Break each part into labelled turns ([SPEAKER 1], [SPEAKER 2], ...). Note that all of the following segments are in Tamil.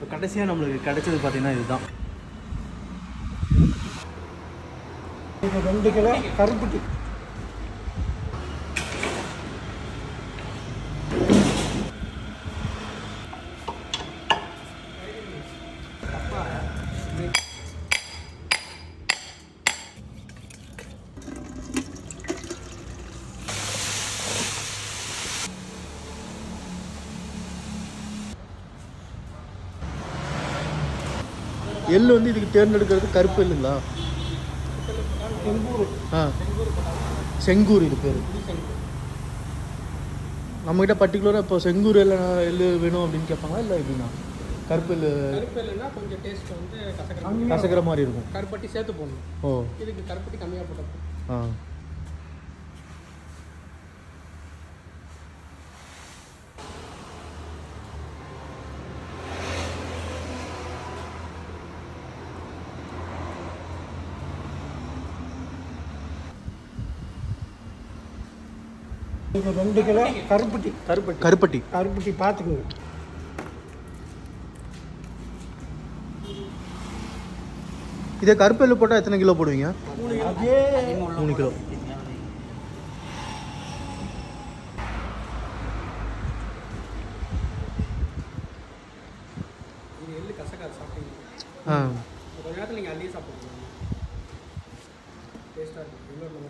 [SPEAKER 1] ஸோ கடைசியாக நம்மளுக்கு கிடைச்சது பார்த்தீங்கன்னா இதுதான்.
[SPEAKER 2] இது ரெண்டு கிலோ கருப்பட்டி
[SPEAKER 1] எள்ளு வந்து இதுக்கு தேர்ந்தெடுக்கிறது கருப்பு எள்ளுங்களா? ஆ. செங்கூர் இது பேர். நம்மகிட்ட பர்டிகுலராக இப்போ செங்கூர் எள்ளு வேணும் அப்படின்னு கேட்பாங்களா? இல்லை எப்படின்னா? கருப்பு
[SPEAKER 3] கருப்பெல்லுனா கொஞ்சம் டேஸ்ட் வந்து கசக்கிற
[SPEAKER 1] மாதிரி இருக்கும்.
[SPEAKER 3] கருப்பட்டி சேர்த்து போடணும்.
[SPEAKER 1] ஓ.
[SPEAKER 3] இதுக்கு கருப்பட்டி கம்மியாக போட்டோம்
[SPEAKER 1] ஆ.
[SPEAKER 2] இது ரெண்டு கிலோ கருப்பட்டி.
[SPEAKER 1] கருப்பட்டி. கருப்பட்டி.
[SPEAKER 2] கருப்பட்டி பார்த்துக்குங்க.
[SPEAKER 1] இதே கருப்பு எள்ளு போட்டால் எத்தனை கிலோ போடுவீங்க? மூணு கிலோ. ஆ.
[SPEAKER 3] கொஞ்ச நேரத்தில் நீங்கள் அள்ளியே சாப்பிடுங்க. டேஸ்ட்டாக இருக்கும்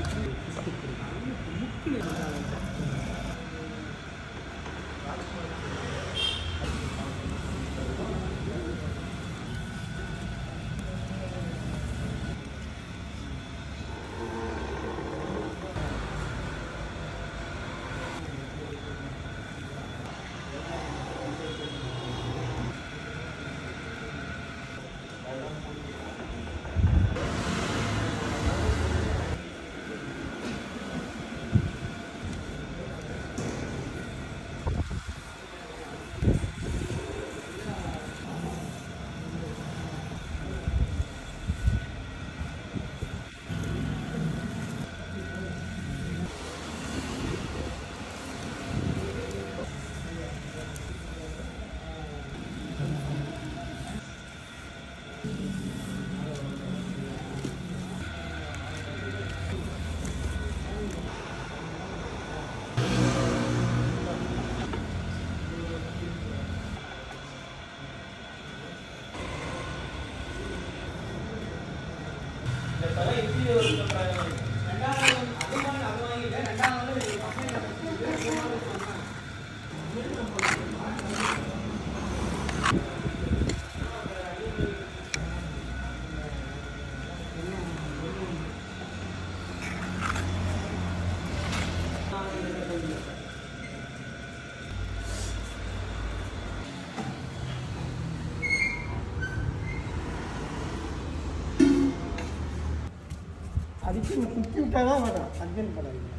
[SPEAKER 2] அதுக்கு குக்கி விட்டால் தான் வரும் அர்ஜென்ட் பண்ணாதீங்க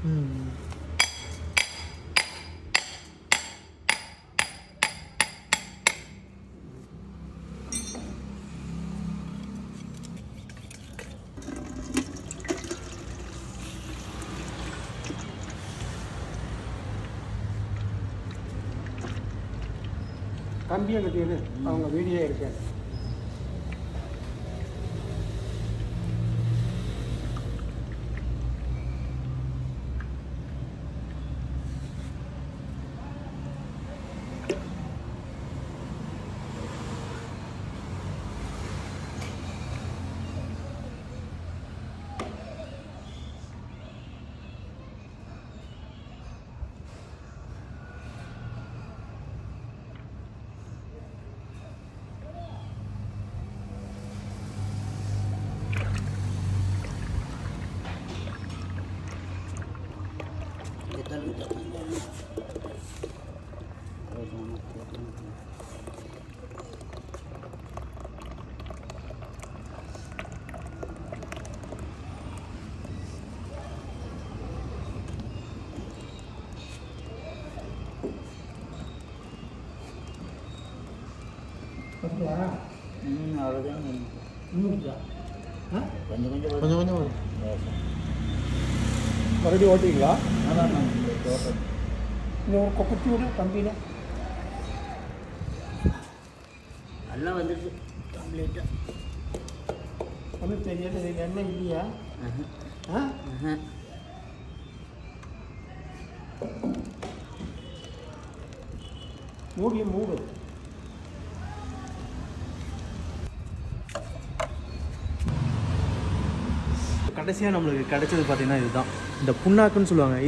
[SPEAKER 2] கம்பியை கட்டியது அவங்க வீடியோ எடுக்காது
[SPEAKER 4] கொஞ்சம் கொஞ்சம்
[SPEAKER 1] கொஞ்சம் கொஞ்சம் வரும்
[SPEAKER 4] லேசா.
[SPEAKER 1] மறுபடியும் ஓட்டுவீங்களா
[SPEAKER 4] அதான் நான் இந்த தோட்டம்
[SPEAKER 2] இந்த ஒரு கொக்குத்தி விடு கம்பியில்
[SPEAKER 4] எல்லாம் வந்துடுச்சு கம்ப்ளீட்டாக
[SPEAKER 2] ஒன்றும் தெரியல இது எண்ணெய் இல்லையா ஆ மூடிய மூடு
[SPEAKER 1] கடைசியாக நம்மளுக்கு கிடைச்சது பார்த்திங்கன்னா இதுதான். இந்த புண்ணாக்குன்னு சொல்லுவாங்க.